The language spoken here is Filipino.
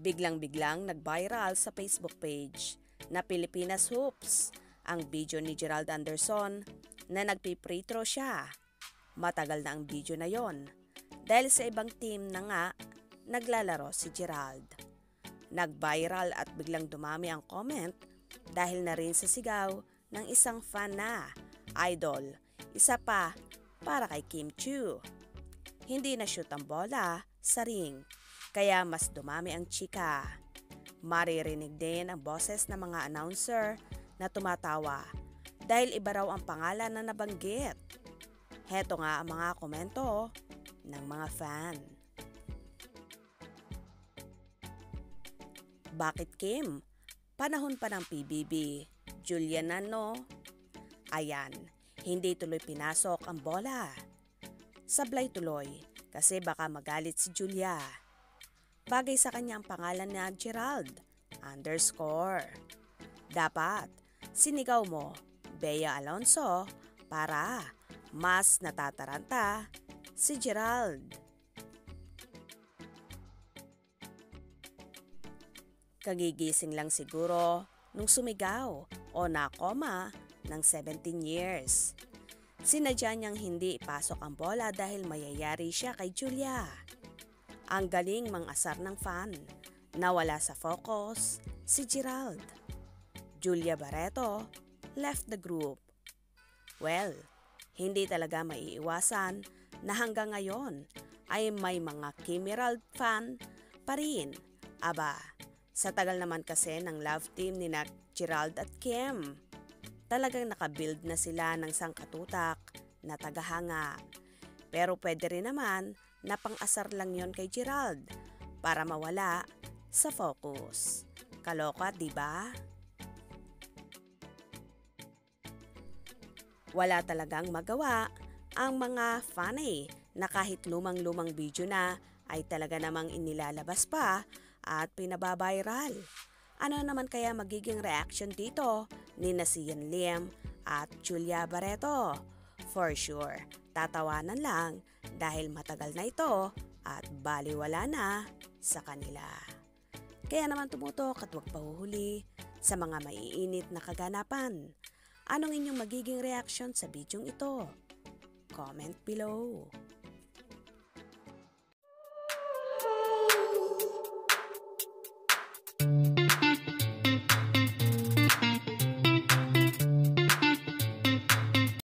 Biglang-biglang nag-viral sa Facebook page na Pilipinas Hoops ang video ni Gerald Anderson na nagpipretro siya. Matagal na ang video na yon dahil sa ibang team na nga naglalaro si Gerald. Nag-viral at biglang dumami ang comment dahil na rin sa sigaw ng isang fan na idol, isa pa para kay Kim Chu. Hindi na shoot ang bola sa ring, kaya mas dumami ang chika. Maririnig din ang boses ng mga announcer na tumatawa dahil iba raw ang pangalan na nabanggit. Heto nga ang mga komento ng mga fan. Bakit Kim? Panahon pa ng PBB. Julian na no? Ayan, hindi tuloy pinasok ang bola. Sablay tuloy kasi baka magalit si Julia. Bagay sa kanya ang pangalan na Gerald, underscore. Dapat, sinigaw mo, Bea Alonso, para mas natataranta si Gerald. Kagigising lang siguro nung sumigaw o nakoma ng 17 years. Sinadya niyang hindi ipasok ang bola dahil mayayari siya kay Julia. Ang galing mang-asar ng fan. Nawala sa focus si Gerald. Julia Barreto left the group. Well, hindi talaga maiiwasan na hanggang ngayon ay may mga Kimerald fan pa rin. Aba, sa tagal naman kasi ng love team ni na Gerald at Kim. Talagang nakabuild na sila ng sangkatutak na tagahanga. Pero pwede rin naman na pang-asar lang yon kay Gerald para mawala sa focus. Kaloka, di ba? Wala talagang magawa ang mga funny na kahit lumang-lumang video na ay talaga namang inilalabas pa at pinababiral. Ano naman kaya magiging reaction dito ni Nasian Liam at Julia Barreto? For sure, tatawanan lang dahil matagal na ito at baliwala na sa kanila. Kaya naman tumutok at huwag pahuhuli sa mga maiinit na kaganapan. Anong inyong magiging reaction sa bidyong ito? Comment below.